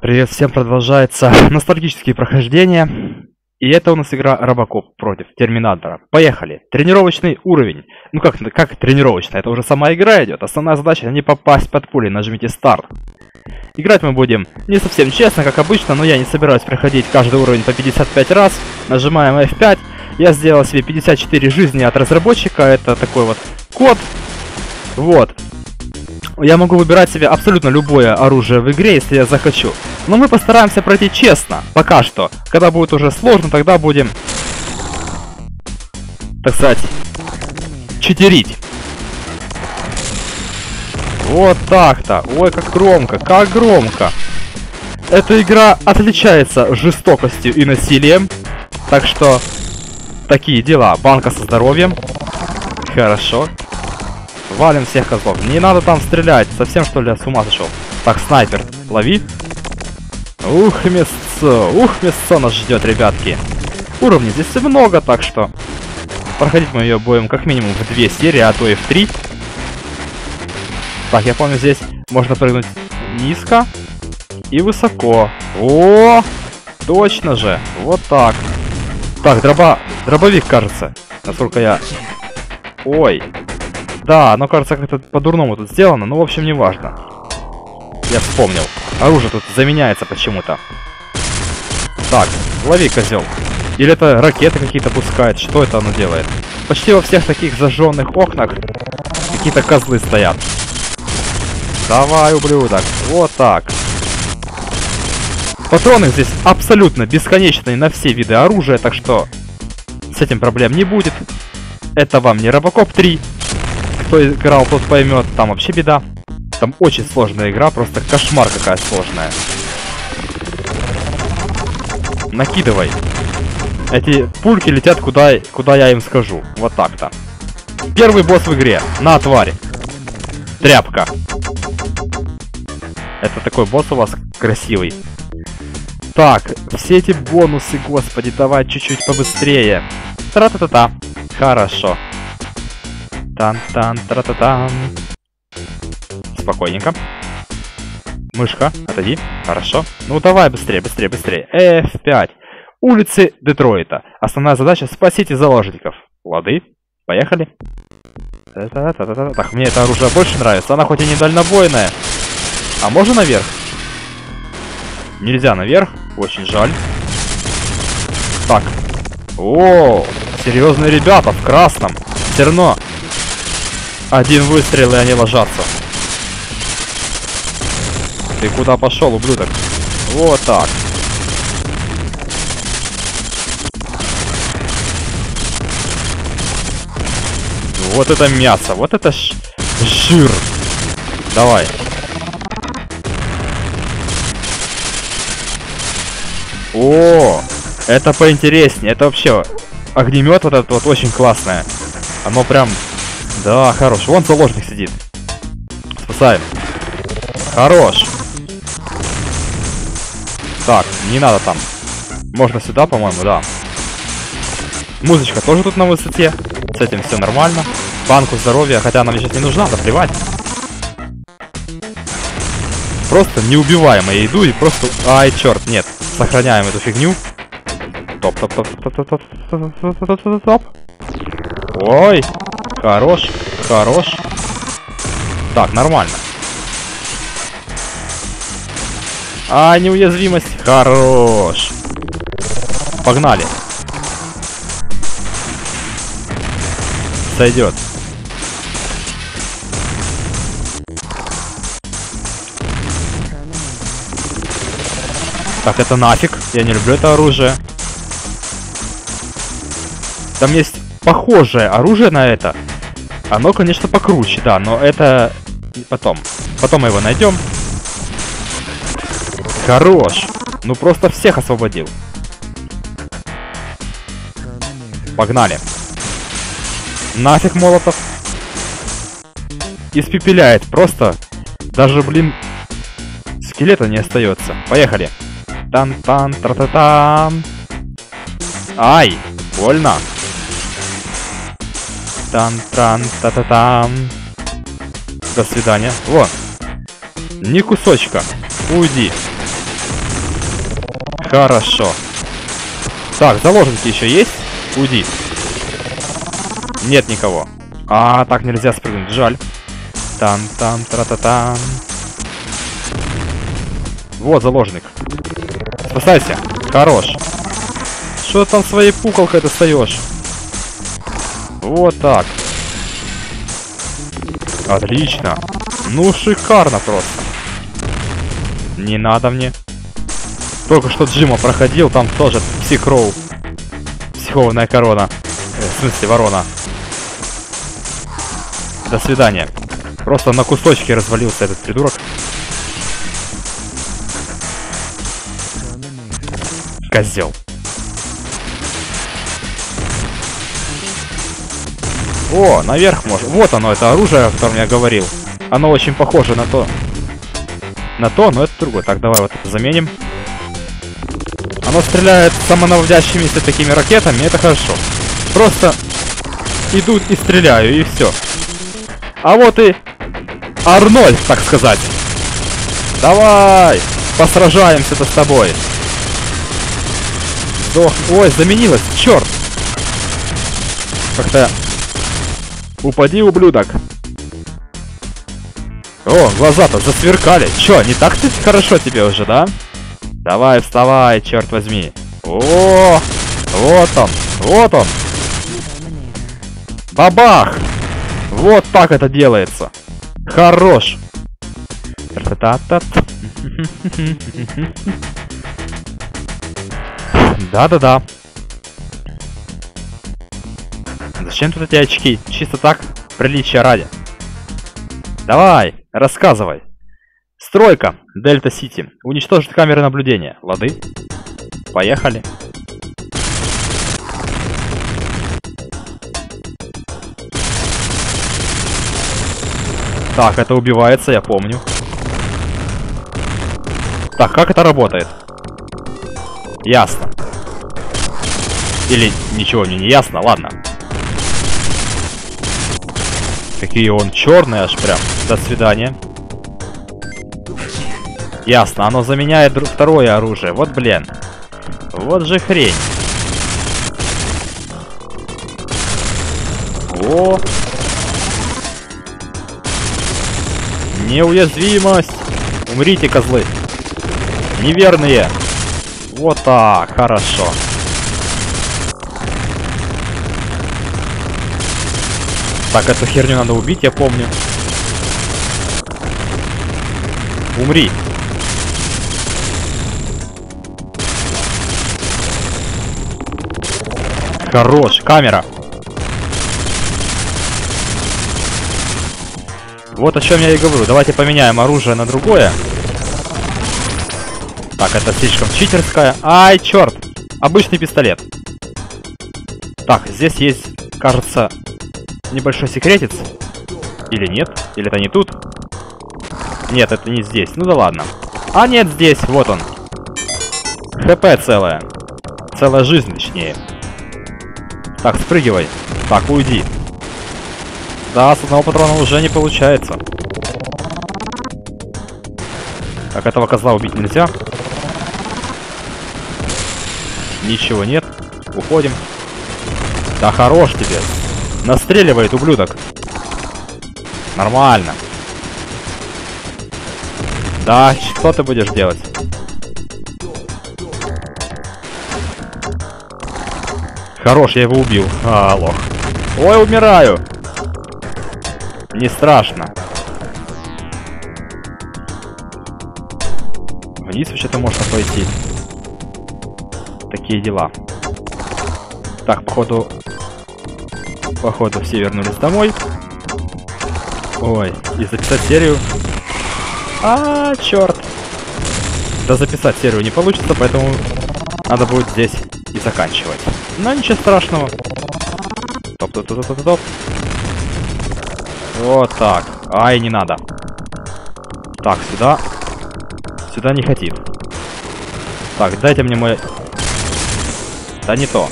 Привет, всем продолжается ностальгические прохождения. И это у нас игра Робокоп против Терминатора. Поехали. Тренировочный уровень. Ну как, как тренировочный? Это уже сама игра идет. Основная задача не попасть под пули. Нажмите старт. Играть мы будем не совсем честно, как обычно, но я не собираюсь проходить каждый уровень по 55 раз. Нажимаем F5. Я сделал себе 54 жизни от разработчика. Это такой вот код. Вот я могу выбирать себе абсолютно любое оружие в игре, если я захочу. Но мы постараемся пройти честно, пока что. Когда будет уже сложно, тогда будем, так сказать, читерить. Вот так-то. Ой, как громко, как громко. Эта игра отличается жестокостью и насилием. Так что, такие дела. Банка со здоровьем. Хорошо. Валим всех козлов. Не надо там стрелять. Совсем что ли с ума сошел? Так, снайпер, лови. Ух, мясо. Ух, мясо нас ждет, ребятки. Уровней здесь много, так что... Проходить мы ее будем как минимум в две серии, а то и в три. Так, я помню, здесь можно прыгнуть низко и высоко. О, точно же. Вот так. Так, дроба... дробовик, кажется. Насколько я... Ой, да, оно кажется как-то по-дурному тут сделано, но в общем не важно. Я вспомнил. Оружие тут заменяется почему-то. Так, лови, козел. Или это ракеты какие-то пускает? Что это оно делает? Почти во всех таких зажженных окнах какие-то козлы стоят. Давай, ублюдок. Вот так. Патроны здесь абсолютно бесконечные на все виды оружия, так что с этим проблем не будет. Это вам не Робокоп 3, кто играл, тот поймет. Там вообще беда. Там очень сложная игра, просто кошмар какая сложная. Накидывай. Эти пульки летят куда, куда я им скажу. Вот так-то. Первый босс в игре. На, тварь. Тряпка. Это такой босс у вас красивый. Так, все эти бонусы, господи, давай чуть-чуть побыстрее. Тра-та-та-та. Хорошо. Тан-тан-тра-та-тан. Спокойненько. Мышка, отойди. Хорошо. Ну давай быстрее, быстрее, быстрее. F5. Улицы Детройта. Основная задача спасите заложников. Лады. Поехали. Та -та -та -та -та. Так, мне это оружие больше нравится. Она хоть и не дальнобойная. А можно наверх? Нельзя наверх. Очень жаль. Так. О, серьезные ребята в красном. Все равно один выстрел, и они ложатся. Ты куда пошел, ублюдок? Вот так. Вот это мясо, вот это ж... жир. Давай. О, это поинтереснее. Это вообще огнемет вот этот вот очень классное. Оно прям да, хорош. Вон заложник сидит. Спасаем. Хорош. Так, не надо там. Можно сюда, по-моему, да. Музычка тоже тут на высоте. С этим все нормально. Банку здоровья, хотя она мне сейчас не нужна, да плевать. Просто неубиваемо я иду и просто... Ай, черт, нет. Сохраняем эту фигню. Топ, топ, топ, топ, топ, топ, топ, топ, топ, топ, топ. Ой, Хорош, хорош. Так, нормально. А, неуязвимость. Хорош. Погнали. Сойдет. Так, это нафиг. Я не люблю это оружие. Там есть похожее оружие на это. Оно, конечно, покруче, да, но это потом. Потом мы его найдем. Хорош. Ну просто всех освободил. Погнали. Нафиг молотов. Испепеляет. Просто даже, блин, скелета не остается. Поехали. Тан-тан, тра-та-тан. Ай, больно. Тан-тран, та-та-там. До свидания. Во. Ни кусочка. Уйди. Хорошо. Так, заложники еще есть? Уйди. Нет никого. А, так нельзя спрыгнуть, жаль. Там-там, тра-та-там. Вот заложник. Спасайся. Хорош. Что там своей пуколкой достаешь? Вот так. Отлично. Ну, шикарно просто. Не надо мне. Только что Джима проходил, там тоже психроу. Психованная корона. Э, в смысле, ворона. До свидания. Просто на кусочки развалился этот придурок. Козел. О, наверх можно. Вот оно, это оружие, о котором я говорил. Оно очень похоже на то. На то, но это другое. Так, давай вот это заменим. Оно стреляет самонаводящимися такими ракетами, это хорошо. Просто иду и стреляю, и все. А вот и Арнольд, так сказать. Давай, посражаемся-то с тобой. Сдох. Ой, заменилось, черт. Как-то Упади, ублюдок. О, глаза-то засверкали. Чё, не так ты хорошо тебе уже, да? Давай, вставай, черт возьми. О, вот он, вот он. Бабах! Вот так это делается. Хорош. Да-да-да. Зачем тут эти очки? Чисто так, приличия ради. Давай, рассказывай. Стройка, Дельта Сити. Уничтожить камеры наблюдения. Лады? Поехали. Так, это убивается, я помню. Так, как это работает? Ясно. Или ничего мне не ясно, ладно. Какие он черные аж прям. До свидания. Ясно, оно заменяет второе оружие. Вот блин. Вот же хрень. О! Неуязвимость! Умрите, козлы! Неверные! Вот так, хорошо. Так, эту херню надо убить, я помню. Умри. Хорош, камера. Вот о чем я и говорю. Давайте поменяем оружие на другое. Так, это слишком читерское. Ай, черт! Обычный пистолет. Так, здесь есть, кажется, небольшой секретец. Или нет? Или это не тут? Нет, это не здесь. Ну да ладно. А нет, здесь. Вот он. ХП целая. Целая жизнь, точнее. Так, спрыгивай. Так, уйди. Да, с одного патрона уже не получается. Так, этого козла убить нельзя. Ничего нет. Уходим. Да хорош тебе. Настреливает, ублюдок. Нормально. Да, что ты будешь делать? Хорош, я его убил. А, лох. Ой, умираю. Не страшно. Вниз вообще-то можно пойти. Такие дела. Так, походу, Походу все вернулись домой. Ой, и записать серию. А, черт. Да записать серию не получится, поэтому надо будет здесь и заканчивать. Но ничего страшного. Топ-топ-топ-топ-топ. Вот так. Ай, не надо. Так, сюда. Сюда не хотим. Так, дайте мне мой... Да не то.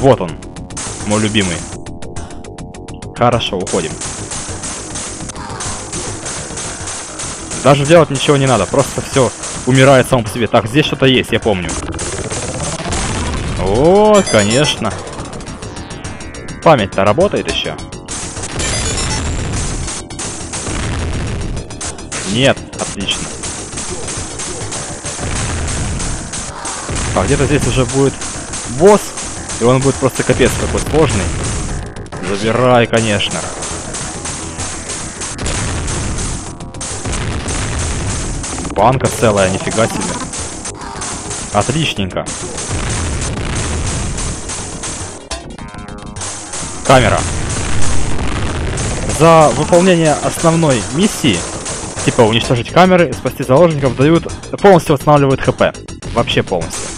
Вот он мой любимый. Хорошо, уходим. Даже делать ничего не надо, просто все умирает само по себе. Так, здесь что-то есть, я помню. О, конечно. Память-то работает еще. Нет, отлично. А где-то здесь уже будет босс, и он будет просто капец какой сложный. Забирай, конечно. Банка целая, нифига себе. Отличненько. Камера. За выполнение основной миссии, типа уничтожить камеры и спасти заложников, дают полностью восстанавливают хп. Вообще полностью.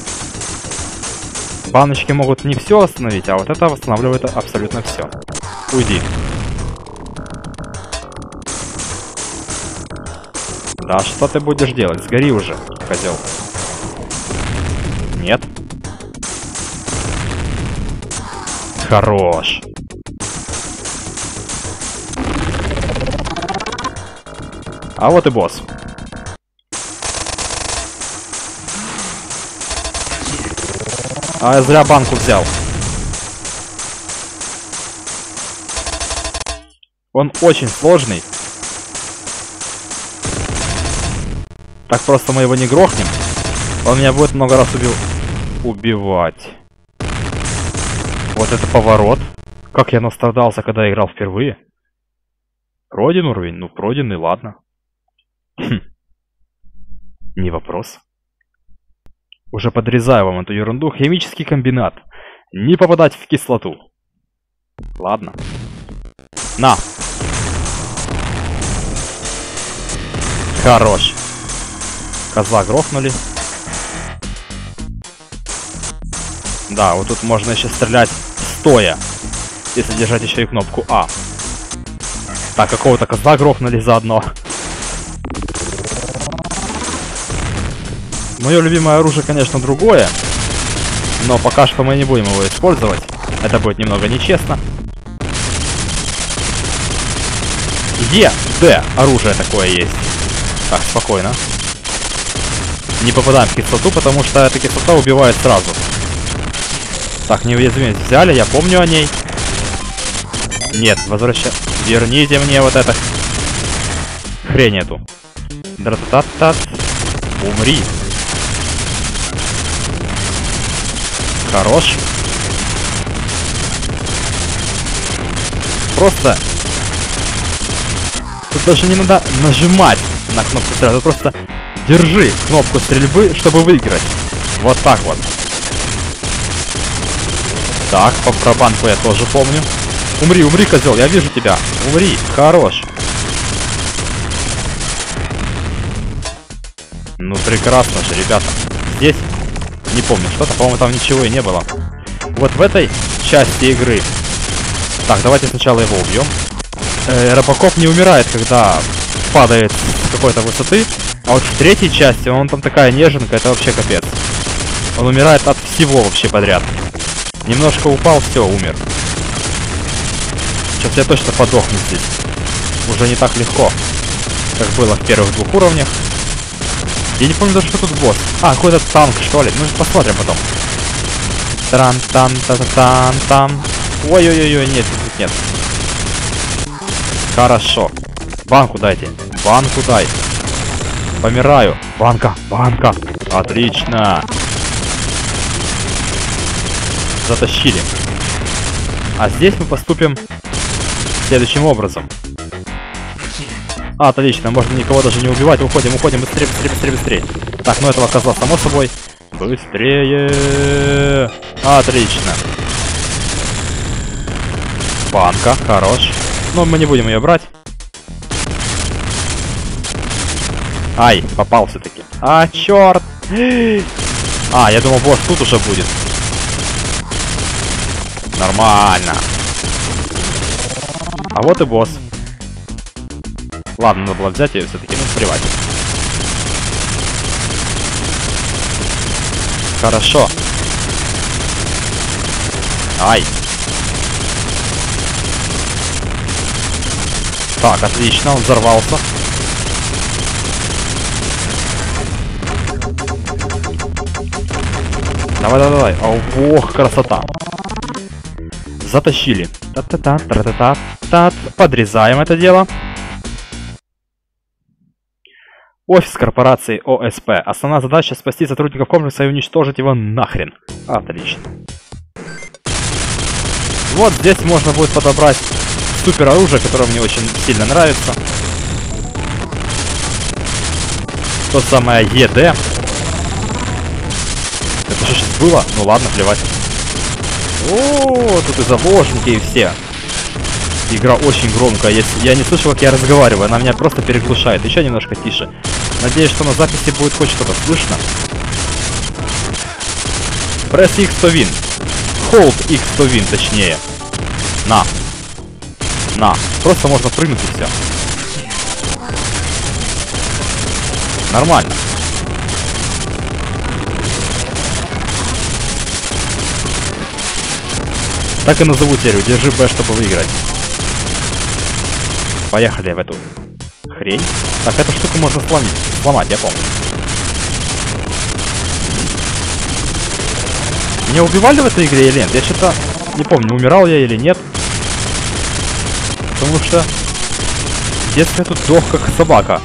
Баночки могут не все восстановить, а вот это восстанавливает абсолютно все. Уйди. Да что ты будешь делать? Сгори уже, козел. Нет. Хорош. А вот и босс. А зря банку взял. Он очень сложный. Так просто мы его не грохнем. Он меня будет много раз убил... убивать. Вот это поворот. Как я настрадался, когда я играл впервые. Пройден уровень? Ну, пройденный, ладно. Хм. Не вопрос. Уже подрезаю вам эту ерунду. Химический комбинат. Не попадать в кислоту. Ладно. На. Хорош. Козла грохнули. Да, вот тут можно еще стрелять стоя. Если держать еще и кнопку А. Так, какого-то козла грохнули заодно. Мое любимое оружие, конечно, другое. Но пока что мы не будем его использовать. Это будет немного нечестно. Е, Д, оружие такое есть. Так, спокойно. Не попадаем в кислоту, потому что эта кислота убивает сразу. Так, неуязвимость взяли, я помню о ней. Нет, возвращай. Верните мне вот это. Хрень эту. Дрататат. Умри. Хорош. Просто... Тут даже не надо нажимать на кнопку стрельбы. Просто держи кнопку стрельбы, чтобы выиграть. Вот так вот. Так, по про я тоже помню. Умри, умри, козел, я вижу тебя. Умри, хорош. Ну прекрасно же, ребята. Здесь не помню, что-то, по-моему, там ничего и не было. Вот в этой части игры... Так, давайте сначала его убьем. Э, Робокоп не умирает, когда падает с какой-то высоты. А вот в третьей части он там такая неженка, это вообще капец. Он умирает от всего вообще подряд. Немножко упал, все, умер. Сейчас я точно подохну здесь. Уже не так легко, как было в первых двух уровнях. Я не помню даже, что тут босс. А, какой-то танк, что ли. Ну, посмотрим потом. тран тан та та тан там Ой-ой-ой, нет, тут нет. Хорошо. Банку дайте. Банку дай. Помираю. Банка, банка. Отлично. Затащили. А здесь мы поступим следующим образом. Отлично, можно никого даже не убивать. Уходим, уходим, быстрее, быстрее, быстрее, быстрее. Так, ну этого козла, само собой. Быстрее. Отлично. Банка, хорош. Но мы не будем ее брать. Ай, попал все-таки. А, черт. А, я думал, босс тут уже будет. Нормально. А вот и босс. Ладно, надо было взять ее все-таки, ну плевать. Хорошо. Ай. Так, отлично, он взорвался. Давай, давай, давай. А, ох, красота. Затащили. Та-та-та, та-та-та. Подрезаем это дело. Офис корпорации ОСП. Основная задача спасти сотрудников комплекса и уничтожить его нахрен. Отлично. Вот здесь можно будет подобрать супер оружие, которое мне очень сильно нравится. То самое ЕД. Это что сейчас было? Ну ладно, плевать. О, тут и заложники, и все. Игра очень громкая. Я, я не слышу, как я разговариваю. Она меня просто переглушает. Еще немножко тише. Надеюсь, что на записи будет хоть что-то слышно. Press X to win. Hold X to win, точнее. На. На. Просто можно прыгнуть и все. Нормально. Так и назову серию. Держи Б, чтобы выиграть. Поехали в эту хрень. Так, эту штуку можно сломить. Сломать, я помню. Меня убивали в этой игре или нет? Я что-то не помню, умирал я или нет. Потому что в детстве тут дох как собака.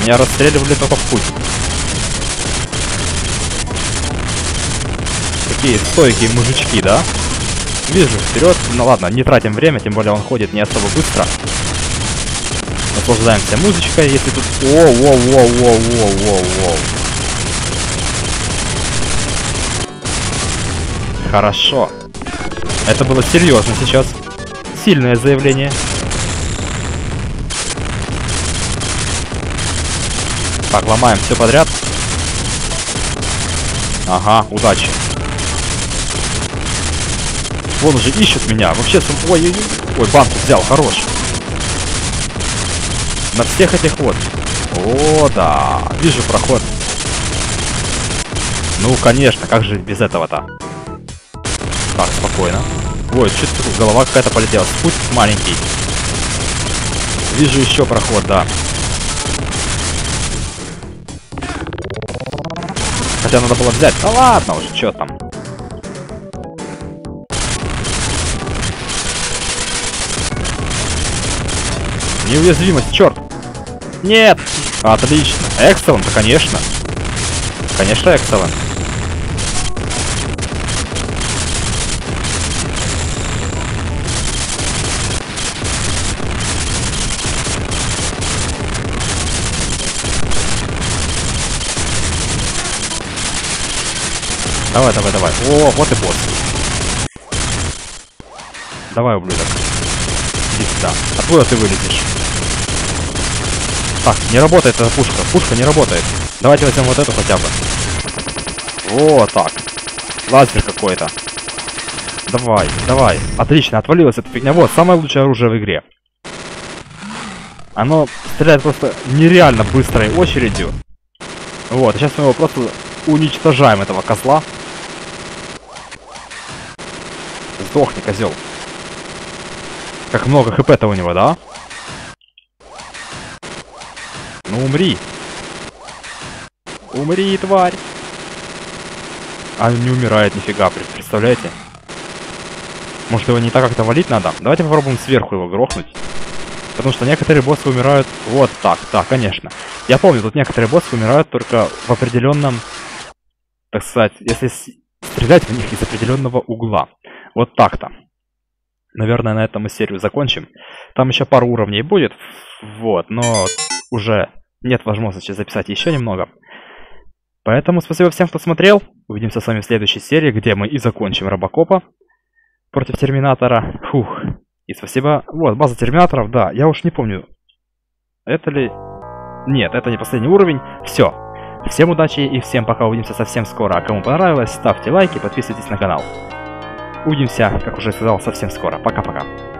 Меня расстреливали только в путь. Такие стойкие мужички, да? Вижу, вперед. Ну ладно, не тратим время, тем более он ходит не особо быстро. Наслаждаемся музычкой, если тут... О, о, о, о, о, о, о. Хорошо. Это было серьезно сейчас. Сильное заявление. Так, ломаем все подряд. Ага, удачи. Вон уже ищет меня. Вообще, ой, ой, ой, ой, банку взял, хорош. На всех этих вот. О, да. Вижу проход. Ну, конечно, как же без этого-то? Так, спокойно. Ой, что-то голова какая-то полетела. Спуть маленький. Вижу еще проход, да. Хотя надо было взять. Да ладно уже, что там. Неуязвимость, черт! Нет! Отлично. Excellent, конечно. Конечно, excellent. Давай, давай, давай. О, вот и босс. Давай, ублюдок. Иди сюда. Откуда ты вылезешь? Так, не работает эта пушка. Пушка не работает. Давайте возьмем вот эту хотя бы. Вот так. Лазер какой-то. Давай, давай. Отлично, отвалилась эта фигня. Вот, самое лучшее оружие в игре. Оно стреляет просто нереально быстрой очередью. Вот, сейчас мы его просто уничтожаем, этого козла. Сдохни, козел. Как много хп-то у него, да? Умри. Умри, тварь. А не умирает нифига, представляете? Может его не так как-то валить надо? Давайте попробуем сверху его грохнуть. Потому что некоторые боссы умирают вот так, да, конечно. Я помню, тут некоторые боссы умирают только в определенном, так сказать, если стрелять в них из определенного угла. Вот так-то. Наверное, на этом мы серию закончим. Там еще пару уровней будет, вот, но уже нет возможности записать еще немного. Поэтому спасибо всем, кто смотрел. Увидимся с вами в следующей серии, где мы и закончим Робокопа против Терминатора. Фух. И спасибо... Вот, база Терминаторов, да. Я уж не помню, это ли... Нет, это не последний уровень. Все. Всем удачи и всем пока. Увидимся совсем скоро. А кому понравилось, ставьте лайки, подписывайтесь на канал. Увидимся, как уже сказал, совсем скоро. Пока-пока.